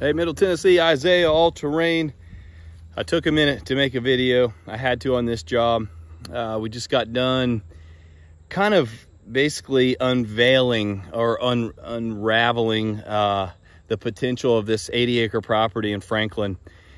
Hey, Middle Tennessee, Isaiah, all terrain. I took a minute to make a video. I had to on this job. Uh, we just got done kind of basically unveiling or un unraveling uh, the potential of this 80 acre property in Franklin.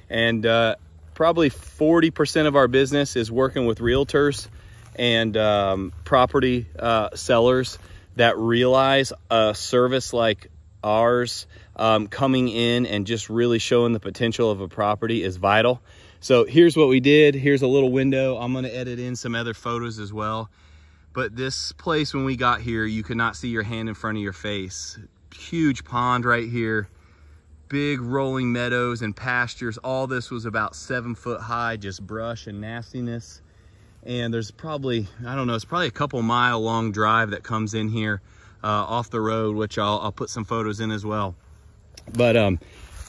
And uh, probably 40% of our business is working with realtors and um, property uh, sellers that realize a service like ours um, coming in and just really showing the potential of a property is vital. So here's what we did. Here's a little window. I'm gonna edit in some other photos as well. But this place, when we got here, you could not see your hand in front of your face. Huge pond right here, big rolling meadows and pastures. All this was about seven foot high, just brush and nastiness. And there's probably, I don't know, it's probably a couple mile long drive that comes in here uh, off the road, which I'll, I'll put some photos in as well. But um,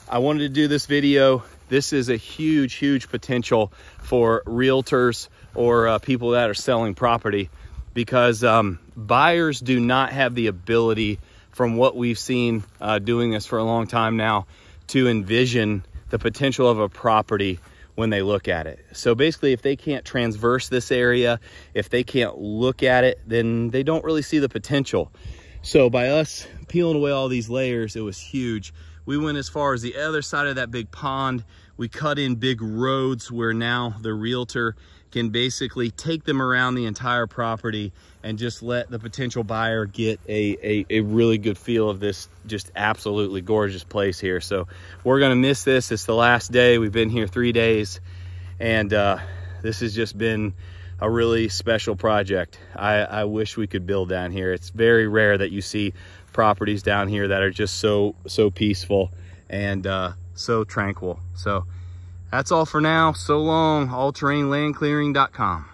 I wanted to do this video. This is a huge, huge potential for realtors or uh, people that are selling property because um, buyers do not have the ability from what we've seen uh, doing this for a long time now to envision the potential of a property when they look at it. So basically, if they can't transverse this area, if they can't look at it, then they don't really see the potential. So by us peeling away all these layers, it was huge. We went as far as the other side of that big pond. We cut in big roads where now the realtor can basically take them around the entire property and just let the potential buyer get a, a, a, really good feel of this just absolutely gorgeous place here. So we're gonna miss this. It's the last day. We've been here three days and uh, this has just been a really special project. I, I wish we could build down here. It's very rare that you see properties down here that are just so, so peaceful and uh, so tranquil. So that's all for now. So long, allterrainlandclearing.com.